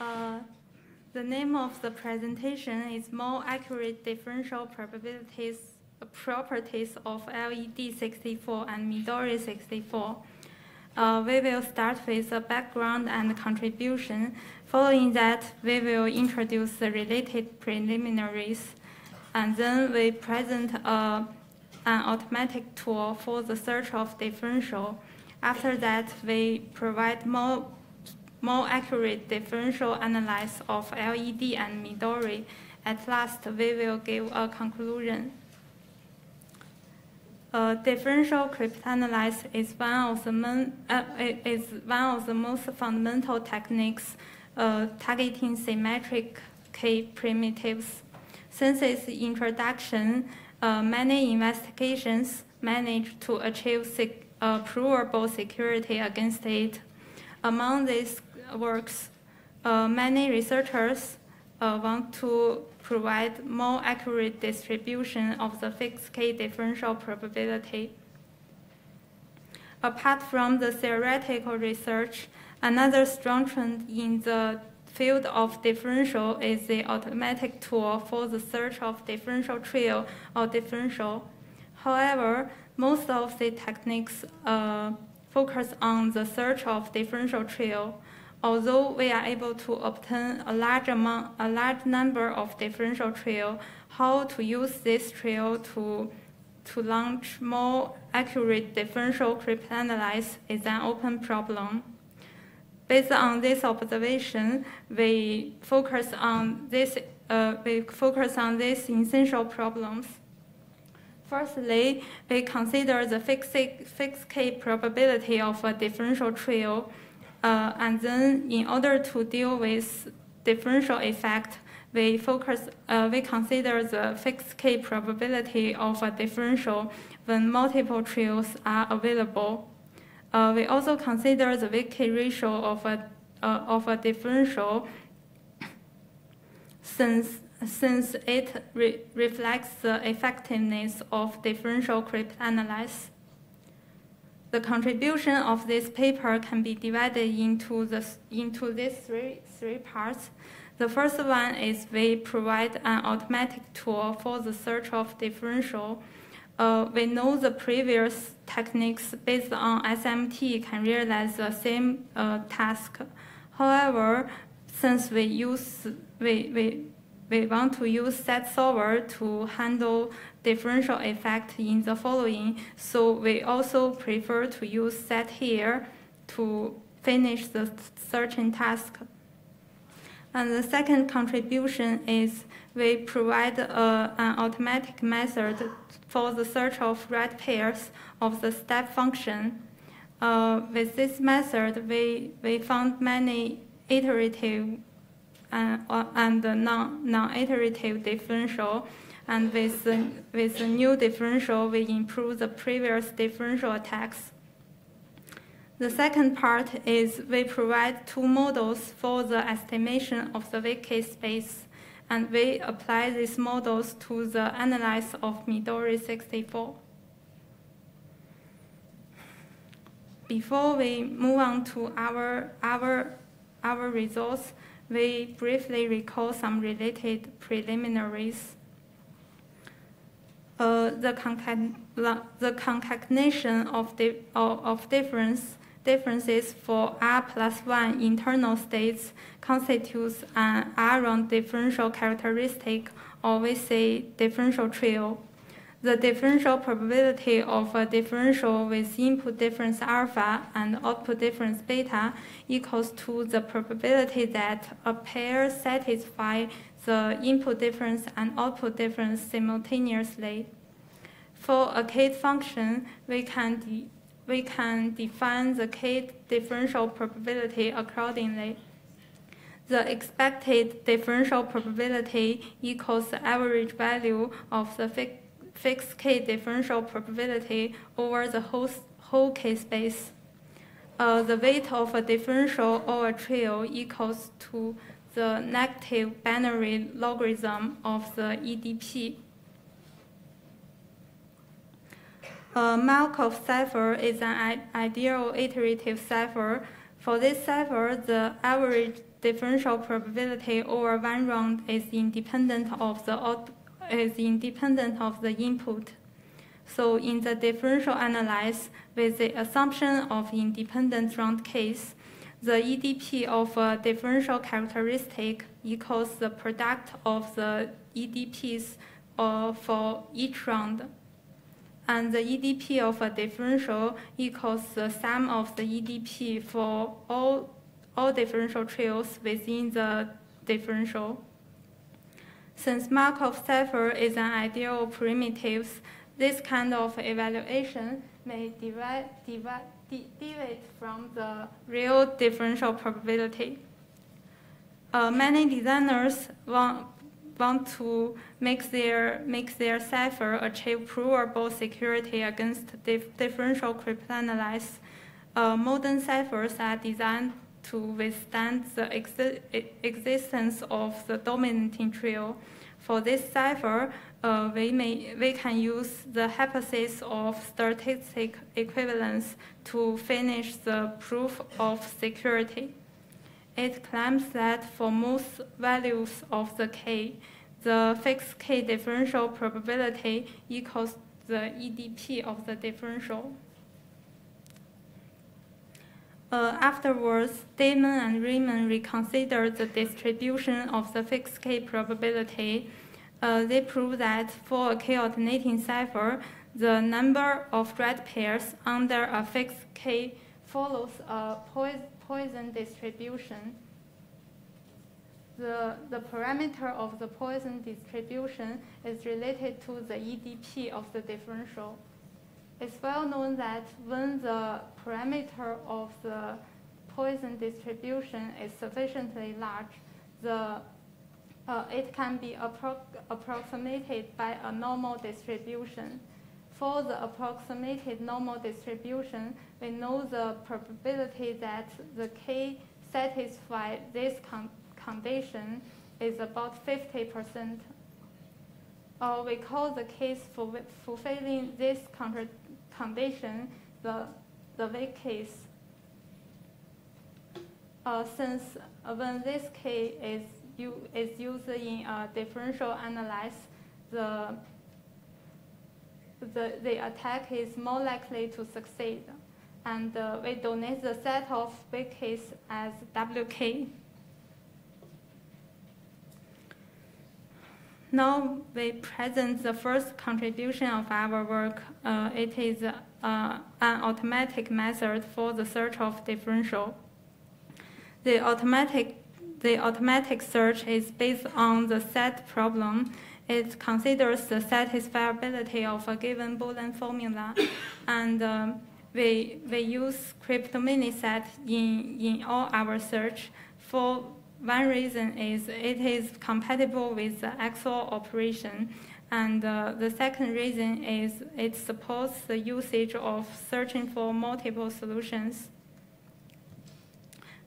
Uh, the name of the presentation is more accurate differential probabilities properties of LED64 and Midori 64. Uh, we will start with a background and contribution. Following that, we will introduce the related preliminaries. And then we present uh, an automatic tool for the search of differential. After that, we provide more more accurate differential analysis of LED and Midori. At last, we will give a conclusion. Differential cryptanalysis is one of the main, uh, is one of the most fundamental techniques uh, targeting symmetric key primitives. Since its introduction, uh, many investigations managed to achieve sec uh, provable security against it. Among these works, uh, many researchers uh, want to provide more accurate distribution of the fixed K differential probability. Apart from the theoretical research, another strong trend in the field of differential is the automatic tool for the search of differential trail or differential. However, most of the techniques uh, focus on the search of differential trail although we are able to obtain a large amount, a large number of differential trail, how to use this trail to to launch more accurate differential cryptanalysis is an open problem. Based on this observation, we focus on this. Uh, we focus on these essential problems. Firstly, we consider the fixed, fixed K probability of a differential trail uh, and then in order to deal with differential effect, we focus, uh, we consider the fixed K probability of a differential when multiple trails are available. Uh, we also consider the weak K ratio of a, uh, of a differential since, since it re reflects the effectiveness of differential cryptanalysis. The contribution of this paper can be divided into, the, into these three, three parts. The first one is we provide an automatic tool for the search of differential. Uh, we know the previous techniques based on SMT can realize the same uh, task. However, since we use we, we, we want to use SAT solver to handle differential effect in the following. So we also prefer to use SAT here to finish the searching task. And the second contribution is we provide uh, an automatic method for the search of right pairs of the step function. Uh, with this method, we, we found many iterative uh, and non-iterative differential and with the, with the new differential, we improve the previous differential attacks. The second part is we provide two models for the estimation of the K space, and we apply these models to the analysis of Midori 64. Before we move on to our, our, our results, we briefly recall some related preliminaries uh, the, concat the concatenation of, di of difference differences for R plus 1 internal states constitutes an R-round differential characteristic, or we say differential trail. The differential probability of a differential with input difference alpha and output difference beta equals to the probability that a pair satisfies the input difference and output difference simultaneously. For a a K function, we can, we can define the K differential probability accordingly. The expected differential probability equals the average value of the fi fixed K differential probability over the whole, whole K space. Uh, the weight of a differential or a trail equals to the negative binary logarithm of the EDP. A uh, Markov cipher is an ideal iterative cipher For this cipher, the average differential probability over one round is independent of the is independent of the input. So in the differential analysis, with the assumption of independent round case, the EDP of a differential characteristic equals the product of the EDPs uh, for each round. And the EDP of a differential equals the sum of the EDP for all, all differential trails within the differential. Since Markov cipher is an ideal of primitives, this kind of evaluation may derive, derive, deviate from the real differential probability. Uh, many designers want, want to make their, make their cipher achieve provable security against dif differential cryptanalysis. Uh, modern ciphers are designed to withstand the exi existence of the dominating trail. For this cipher, uh, we, may, we can use the hypothesis of statistic equivalence to finish the proof of security. It claims that for most values of the k, the fixed k differential probability equals the EDP of the differential. Uh, afterwards, Daemen and Rijmen reconsidered the distribution of the fixed k probability. Uh, they prove that for a k alternating cipher, the number of right pairs under a fixed k follows a Poisson distribution. The, the parameter of the Poisson distribution is related to the EDP of the differential. It's well known that when the parameter of the Poisson distribution is sufficiently large, the, uh, it can be appro approximated by a normal distribution. For the approximated normal distribution, we know the probability that the k satisfy this con condition is about 50%. Or we call the case for fulfilling this condition the, the weak case. Uh, since uh, when this k is, is used in a differential analysis, the the, the attack is more likely to succeed. And uh, we donate the set of case as WK. Now we present the first contribution of our work. Uh, it is uh, an automatic method for the search of differential. The automatic, the automatic search is based on the SAT problem it considers the satisfiability of a given Boolean formula, and um, we, we use CryptoMiniSat in, in all our search. For one reason is it is compatible with the XOR operation, and uh, the second reason is it supports the usage of searching for multiple solutions.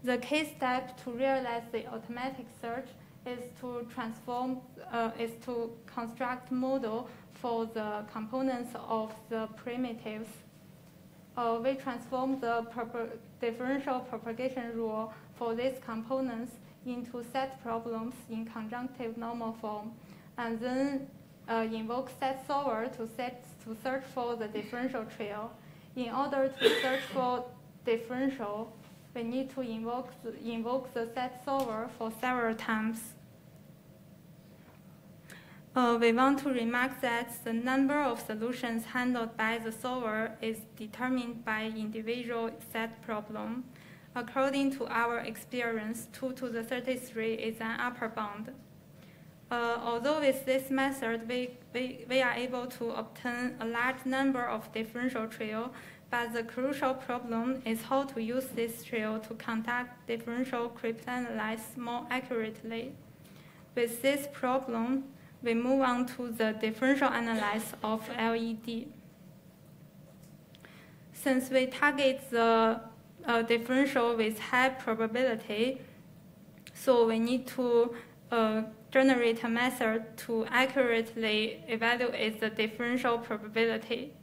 The key step to realize the automatic search is to transform, uh, is to construct model for the components of the primitives. Uh, we transform the differential propagation rule for these components into SAT problems in conjunctive normal form, and then uh, invoke SAT solver to, set, to search for the differential trail. In order to search for differential, we need to invoke the, invoke the SAT solver for several times. Uh, we want to remark that the number of solutions handled by the solver is determined by individual SAT problem. According to our experience, 2 to the 33 is an upper bound. Uh, although with this method, we, we, we are able to obtain a large number of differential trail, but the crucial problem is how to use this trail to conduct differential cryptanalysis more accurately. With this problem, we move on to the differential analysis of LED. Since we target the uh, differential with high probability, so we need to uh, generate a method to accurately evaluate the differential probability.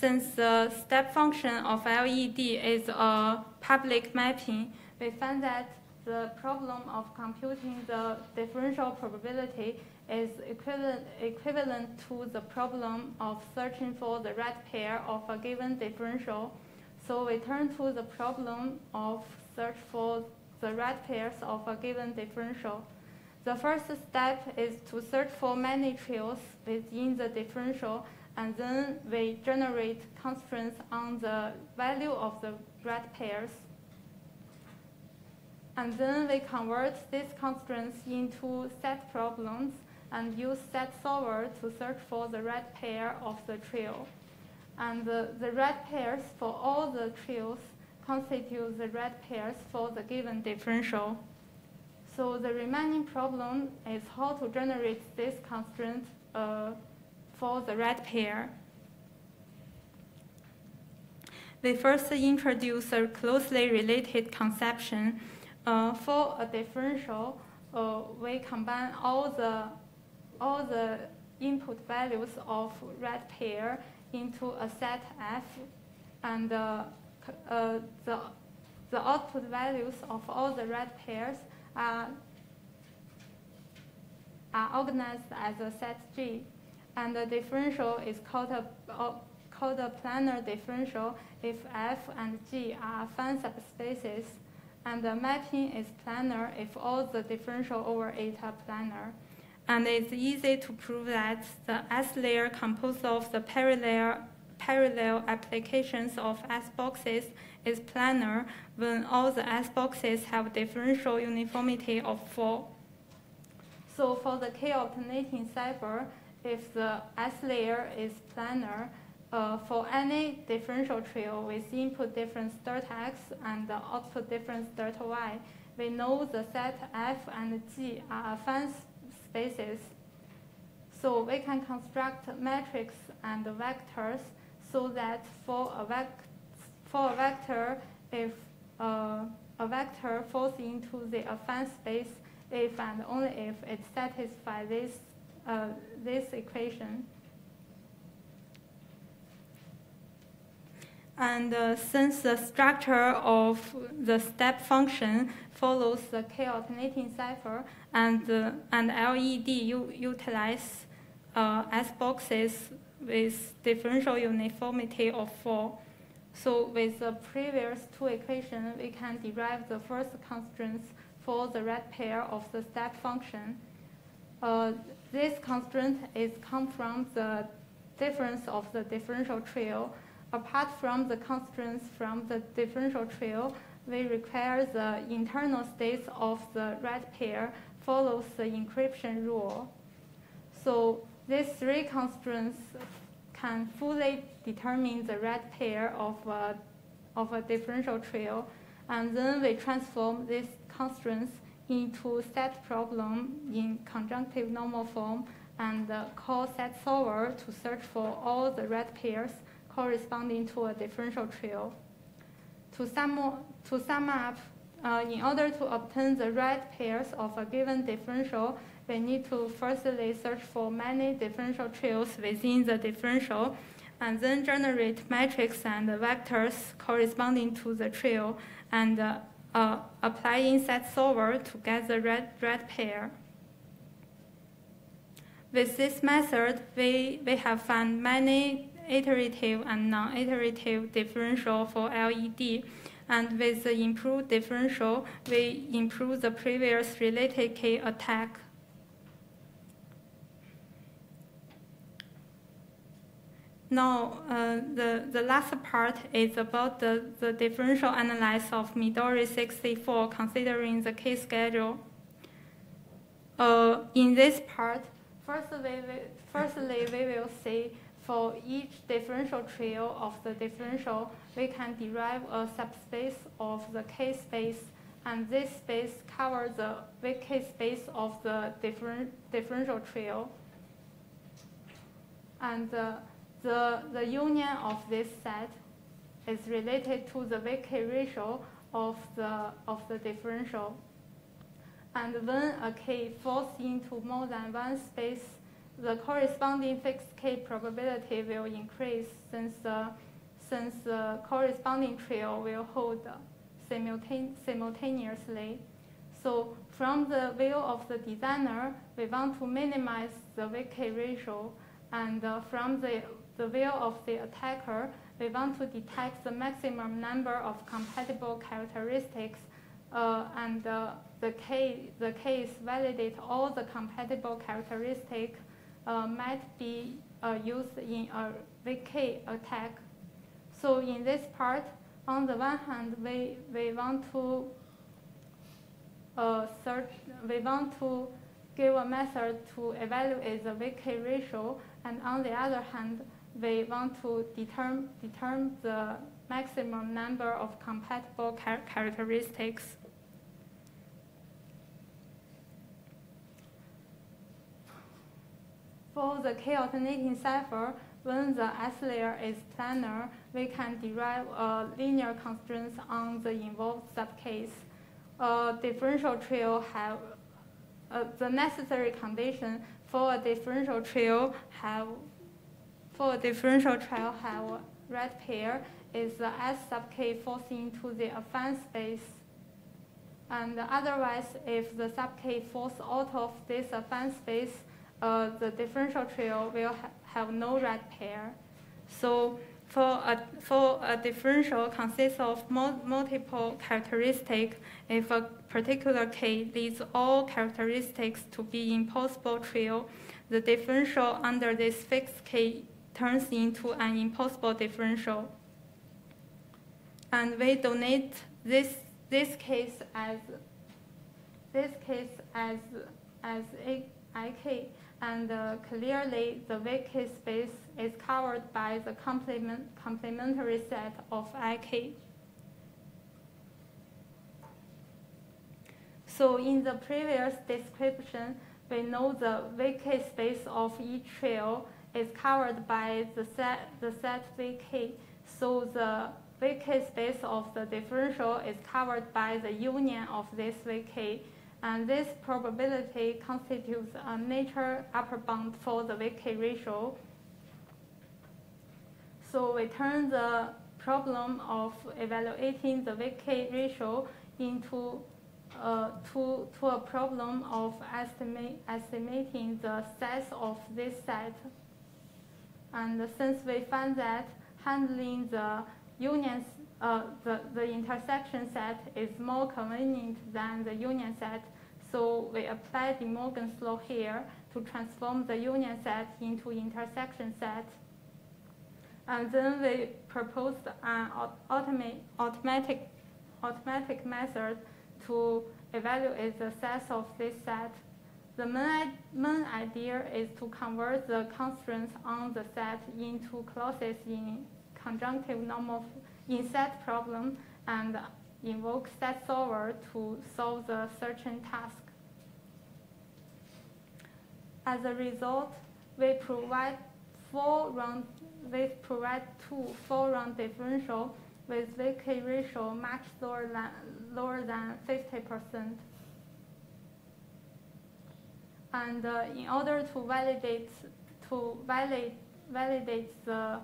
Since the step function of LED is a public mapping, we find that the problem of computing the differential probability is equivalent, equivalent to the problem of searching for the right pair of a given differential. So we turn to the problem of search for the right pairs of a given differential. The first step is to search for many trails within the differential, and then we generate constraints on the value of the right pairs. And then we convert these constraints into SAT problems and use SAT solver to search for the right pair of the trail. And the, the right pairs for all the trails constitute the right pairs for the given differential. So the remaining problem is how to generate this constraint uh, for the right pair. We first introduce a closely related conception uh, for a differential, uh, we combine all the all the input values of right pair into a set F, and uh, uh, the the output values of all the right pairs are are organized as a set G, and the differential is called a uh, called a planar differential if F and G are affine subspaces and the mapping is planar if all the differential over it are planar. And it's easy to prove that the S layer composed of the parallel, parallel applications of S boxes is planar when all the S boxes have differential uniformity of 4. So for the K alternating cipher, if the S layer is planar, uh, for any differential trail with input difference delta x and output difference delta y, we know the set f and g are affine spaces. So we can construct matrix and vectors so that for a, vec for a vector, if uh, a vector falls into the affine space if and only if it satisfies this, uh, this equation. And uh, since the structure of the step function follows the K alternating cipher, and, uh, and LED utilize uh, S boxes with differential uniformity of 4. So with the previous two equations, we can derive the first constraints for the right pair of the step function. Uh, this constraint is come from the difference of the differential trail. apart from the constraints from the differential trail, we require the internal states of the right pair follows the encryption rule. So these three constraints can fully determine the right pair of a, of a differential trail, and then we transform these constraints into SAT problem in conjunctive normal form and uh, call SAT solver to search for all the right pairs corresponding to a differential trail. To sum, to sum up, uh, in order to obtain the right pairs of a given differential, we need to firstly search for many differential trails within the differential, and then generate matrix and vectors corresponding to the trail, and uh, uh, applying SAT solver to get the red, right pair. With this method, we, we have found many iterative and non-iterative differential for LED. And with the improved differential, we improve the previous related attack. Now, uh, the, the last part is about the, the differential analysis of Midori 64 considering the K schedule. Uh, in this part, firstly we, firstly, we will see for each differential trail of the differential, we can derive a subspace of the K space, and this space covers the K space of the different, differential trail. And uh, the, the union of this set is related to the VK ratio of the, of the differential. And when a K falls into more than one space the corresponding fixed k probability will increase since the, since the corresponding trail will hold simultane simultaneously. So from the view of the designer, we want to minimize the weak k ratio, and uh, from the, the view of the attacker, we want to detect the maximum number of compatible characteristics uh, and uh, the, case, the case validate all the compatible characteristics uh, might be uh, used in a VK attack. So in this part, on the one hand, we, we want to uh, search, we want to give a method to evaluate the VK ratio, and on the other hand, we want to determine, determine the maximum number of compatible char characteristics. For the k-alternating cipher, when the S layer is planar, we can derive a linear constraints on the involved subcase. A differential trail have uh, the necessary condition for a differential trail have for a differential trail have right pair is the S sub k falls into the affine space. And otherwise, if the sub k falls out of this affine space, uh, the differential trail will ha have no right pair. So for a, for a differential consists of mul multiple characteristics, if a particular k leads all characteristics to be impossible trail, the differential under this fixed k turns into an impossible differential. And we donate this this case as this case as as ik and uh, clearly the vacant space is covered by the complement, complementary set of IK. So in the previous description, we know the vacant space of each trail is covered by the set, the set VK. So the VK space of the differential is covered by the union of this VK and this probability constitutes a natural upper bound for the VK ratio. So we turn the problem of evaluating the VK ratio into uh, to, to a problem of estimate, estimating the size of this set. And since we find that handling the unions, uh, the, the intersection set is more convenient than the union set, so we apply the Morgan's law here to transform the union set into intersection set. And then we proposed an automatic, automatic method to evaluate the size of this set. The main, main idea is to convert the constraints on the set into clauses in conjunctive normal in SAT problem and invoke SAT solver to solve the certain task. As a result, we provide four round, we provide two four-round differential with VK ratio much lower than lower than 50%. And uh, in order to validate to validate validate the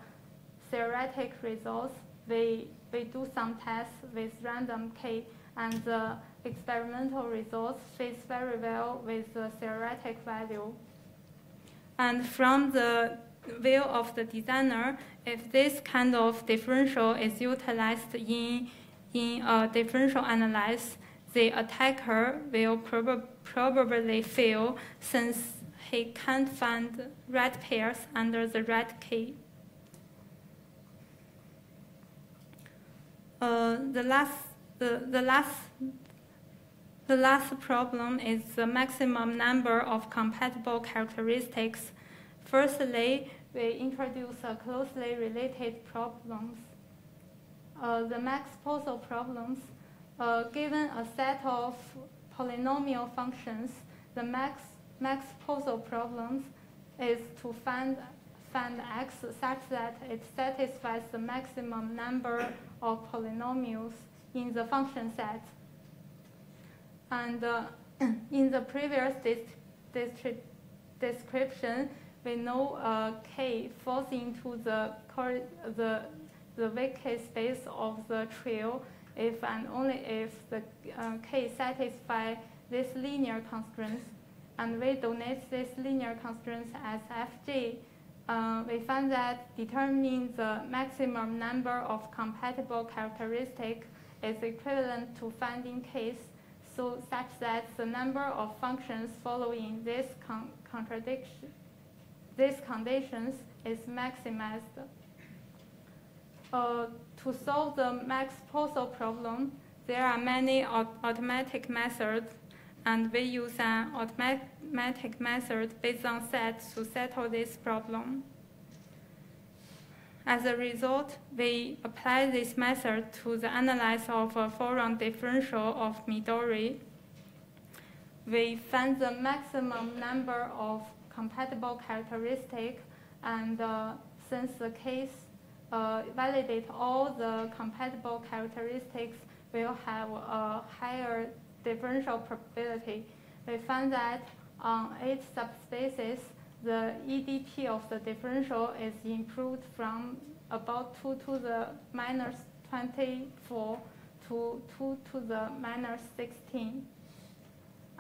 theoretic results, we we do some tests with random k, and the experimental results fits very well with the theoretic value. And from the view of the designer, if this kind of differential is utilized in, in a differential analysis, the attacker will prob probably fail since he can't find right pairs under the red key. Uh, the last, the, the last the last problem is the maximum number of compatible characteristics. Firstly, we introduce a closely related problems. Uh, the max Poisson problems, uh, given a set of polynomial functions, the max max Poisson problems is to find find x such that it satisfies the maximum number of polynomials in the function set. And uh, in the previous description, we know uh, K falls into the, the, the vector space of the trail if and only if the uh, K satisfy these linear constraints. And we donate these linear constraints as Fj. Uh, we find that determining the maximum number of compatible characteristics is equivalent to finding K's so such that the number of functions following this con contradiction, these conditions is maximized. Uh, to solve the Max-PoSSo problem, there are many automatic methods, and we use an automatic method based on sets to settle this problem. As a result, we apply this method to the analysis of a four-round differential of Midori. We find the maximum number of compatible characteristics, and uh, since the case uh, validate all the compatible characteristics will have a higher differential probability. We find that on eight subspaces, the EDP of the differential is improved from about 2 to the minus 24 to 2 to the minus 16.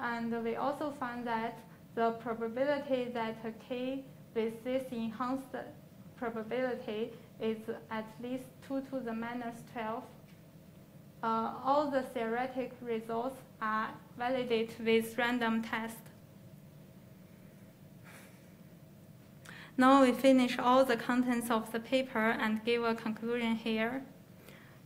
And we also find that the probability that K with this enhanced probability is at least 2 to the minus 12. Uh, all the theoretic results are validated with random test. Now we finish all the contents of the paper and give a conclusion here.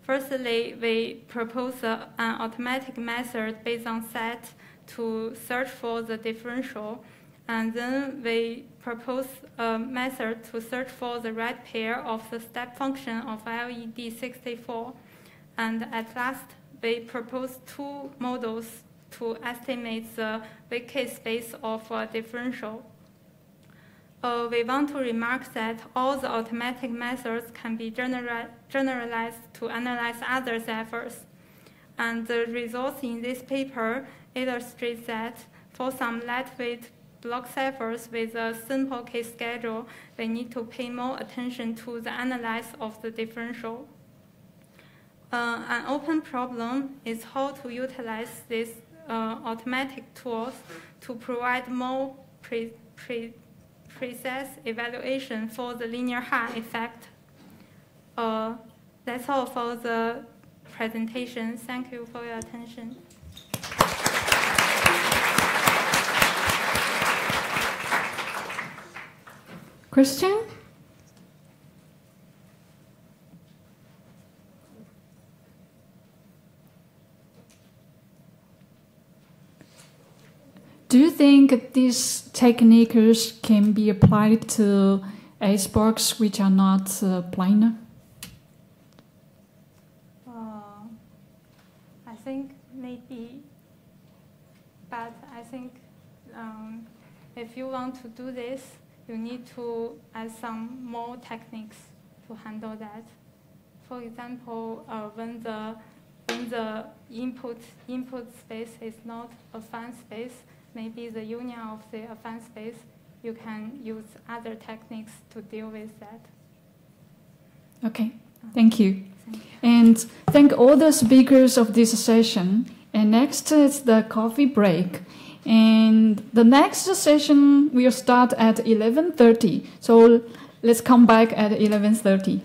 Firstly, we propose a, an automatic method based on SAT to search for the differential, and then we propose a method to search for the right pair of the step function of LED64. And at last, we propose two models to estimate the Vickey space of a differential uh, we want to remark that all the automatic methods can be genera generalized to analyze other ciphers. And the results in this paper illustrate that for some lightweight block ciphers with a simple case schedule, we need to pay more attention to the analysis of the differential. Uh, an open problem is how to utilize these uh, automatic tools to provide more pre, pre precise evaluation for the linear hull effect. Uh, that's all for the presentation. Thank you for your attention. Christian? Do you think these techniques can be applied to S-boxes which are not uh, planar? Uh, I think maybe, but I think um, if you want to do this, you need to add some more techniques to handle that. For example, uh, when the when the input input space is not affine space, maybe the union of the affine space, you can use other techniques to deal with that. Okay, thank you. Thank you. And thank all the speakers of this session. And next is the coffee break. And the next session will start at 11.30. So let's come back at 11.30.